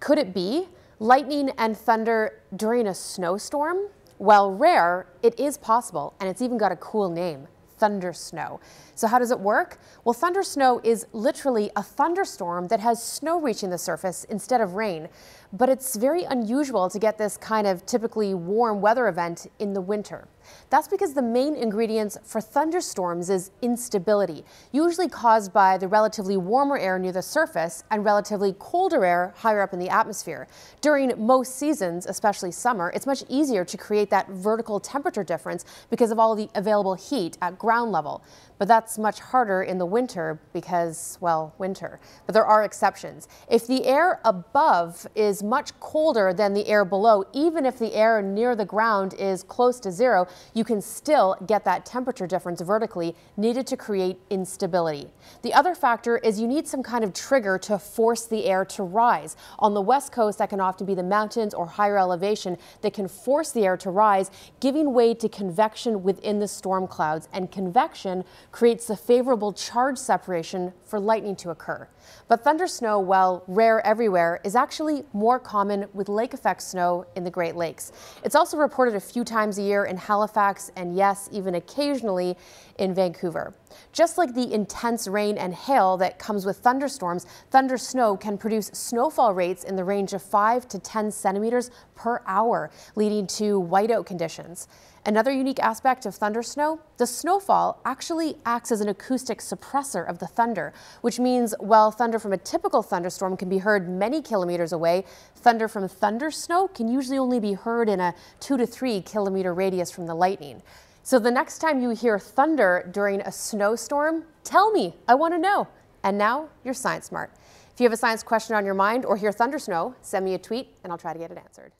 Could it be lightning and thunder during a snowstorm? While rare, it is possible, and it's even got a cool name thunder snow. So how does it work? Well, thunder snow is literally a thunderstorm that has snow reaching the surface instead of rain. But it's very unusual to get this kind of typically warm weather event in the winter. That's because the main ingredients for thunderstorms is instability, usually caused by the relatively warmer air near the surface and relatively colder air higher up in the atmosphere. During most seasons, especially summer, it's much easier to create that vertical temperature difference because of all the available heat at ground level. But that's much harder in the winter because, well, winter. But there are exceptions. If the air above is much colder than the air below, even if the air near the ground is close to zero, you can still get that temperature difference vertically needed to create instability. The other factor is you need some kind of trigger to force the air to rise. On the west coast, that can often be the mountains or higher elevation that can force the air to rise, giving way to convection within the storm clouds. And convection creates the favorable charge separation for lightning to occur. But thunder snow, while rare everywhere, is actually more common with lake effect snow in the Great Lakes. It's also reported a few times a year in Halifax and yes, even occasionally in Vancouver. Just like the intense rain and hail that comes with thunderstorms, thunder snow can produce snowfall rates in the range of 5 to 10 centimeters per hour, leading to whiteout conditions. Another unique aspect of thunder snow, the snowfall actually acts as an acoustic suppressor of the thunder, which means while thunder from a typical thunderstorm can be heard many kilometers away, thunder from thunder snow can usually only be heard in a two to three kilometer radius from the lightning. So the next time you hear thunder during a snowstorm, tell me, I want to know. And now you're science smart. If you have a science question on your mind or hear thunder snow, send me a tweet and I'll try to get it answered.